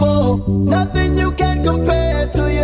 beautiful. Nothing you can compare to you.